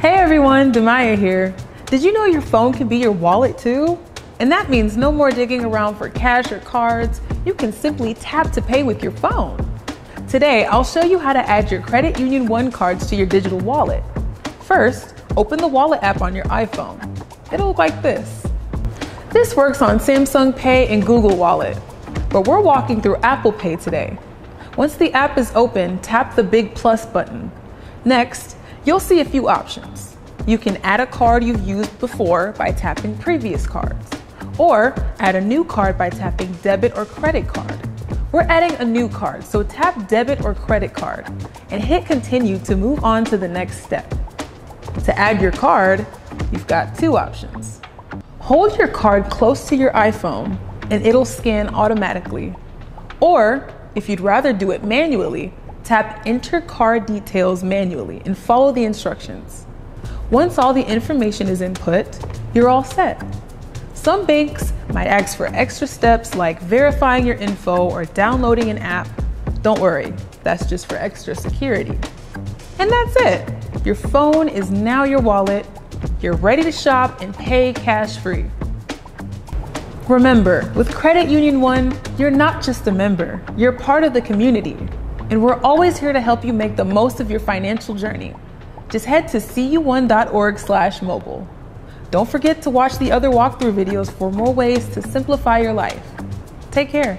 Hey everyone, Demaya here. Did you know your phone can be your wallet too? And that means no more digging around for cash or cards. You can simply tap to pay with your phone. Today, I'll show you how to add your Credit Union One cards to your digital wallet. First, open the wallet app on your iPhone. It'll look like this. This works on Samsung Pay and Google Wallet, but we're walking through Apple Pay today. Once the app is open, tap the big plus button. Next, you'll see a few options. You can add a card you've used before by tapping previous cards, or add a new card by tapping debit or credit card. We're adding a new card, so tap debit or credit card and hit continue to move on to the next step. To add your card, you've got two options. Hold your card close to your iPhone and it'll scan automatically. Or, if you'd rather do it manually, tap Enter Card Details manually and follow the instructions. Once all the information is input, you're all set. Some banks might ask for extra steps like verifying your info or downloading an app. Don't worry, that's just for extra security. And that's it. Your phone is now your wallet you're ready to shop and pay cash free. Remember, with Credit Union One, you're not just a member, you're part of the community. And we're always here to help you make the most of your financial journey. Just head to cu1.org slash mobile. Don't forget to watch the other walkthrough videos for more ways to simplify your life. Take care.